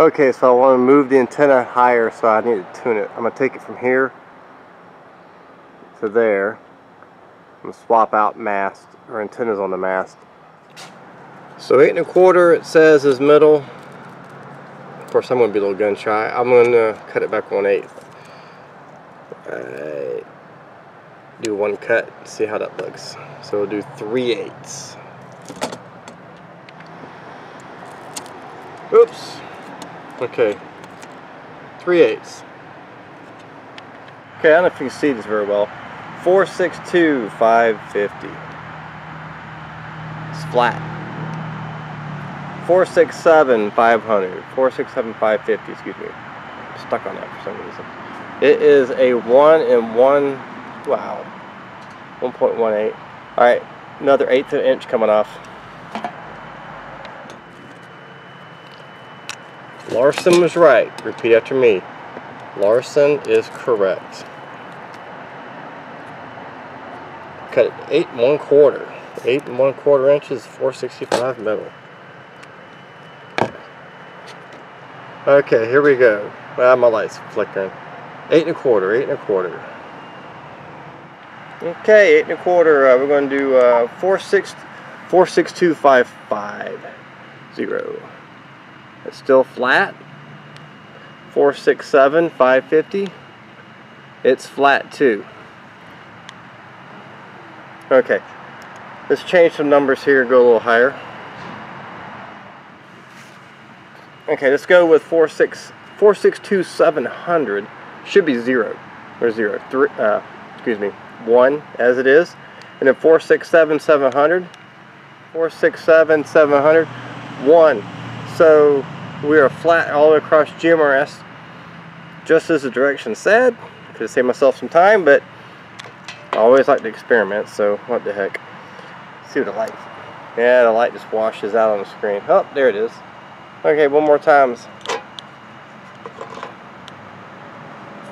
Okay, so I want to move the antenna higher, so I need to tune it. I'm going to take it from here to there. I'm going to swap out mast, or antennas on the mast. So eight and a quarter, it says, is middle. Of course, I'm going to be a little gun shy. I'm going to cut it back one eighth. Right. Do one cut, see how that looks. So we'll do three eighths. Oops. Okay. Three eighths. Okay, I don't know if you can see this very well. 462, 550. It's flat. 467, 500. 467, 550, excuse me. I'm stuck on that for some reason. It is a 1 and 1, wow, 1.18. Alright, another eighth of an inch coming off. Larsen was right. Repeat after me. Larsen is correct. Cut it eight and one quarter. Eight and one quarter inches, 465 metal. Okay, here we go. Ah, my light's flickering. Eight and a quarter, eight and a quarter. Okay, eight and a quarter. Uh, we're going to do uh, four six, four six two five five zero. It's still flat. 467, 550. It's flat too. Okay, let's change some numbers here, go a little higher. Okay, let's go with 46, 462, 700. Should be zero, or zero, three, uh, excuse me, one as it is. And then 467, 700. 467, 700. One. So we are flat all across GMRS just as the direction said. Could have saved myself some time but I always like to experiment so what the heck. Let's see what the light yeah the light just washes out on the screen. Oh there it is. Okay one more times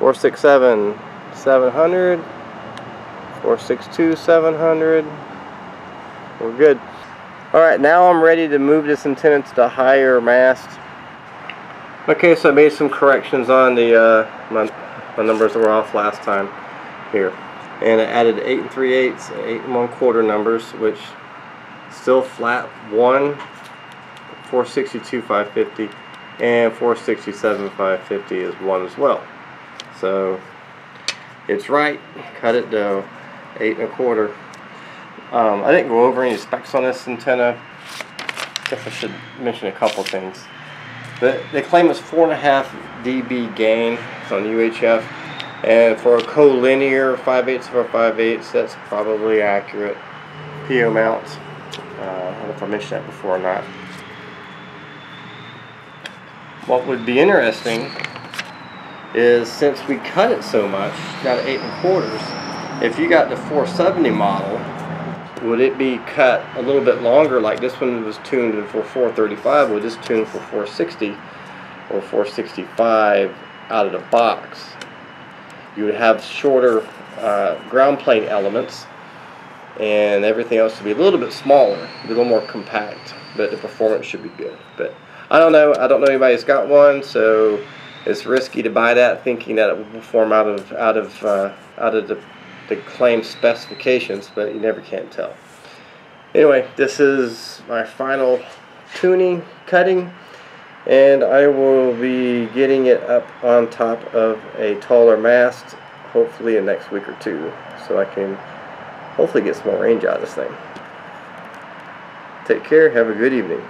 467 700 462 700 we're good alright now I'm ready to move this antenna to the higher mast Okay, so I made some corrections on the uh, my, my numbers were off last time here. And I added 8 and 3 eighths, 8 and 1 quarter numbers, which still flat 1, 462, 550, and 467, 550 is 1 as well. So it's right, cut it down, 8 and a quarter. Um, I didn't go over any specs on this antenna. I guess I should mention a couple things. But they claim it's 4.5 dB gain on UHF. And for a collinear 5 8 of a 5 8 that's probably accurate. PO mount. Uh, I don't know if I mentioned that before or not. What would be interesting is since we cut it so much, got 8 and quarters, if you got the 470 model, would it be cut a little bit longer like this one was tuned for 435 would this tune for 460 or 465 out of the box? You would have shorter uh, ground plane elements and everything else to be a little bit smaller a little more compact but the performance should be good. But I don't know I don't know anybody that's got one so it's risky to buy that thinking that it will perform out of out of uh, out of the the claim specifications, but you never can tell. Anyway, this is my final tuning, cutting, and I will be getting it up on top of a taller mast, hopefully in next week or two, so I can hopefully get some more range out of this thing. Take care, have a good evening.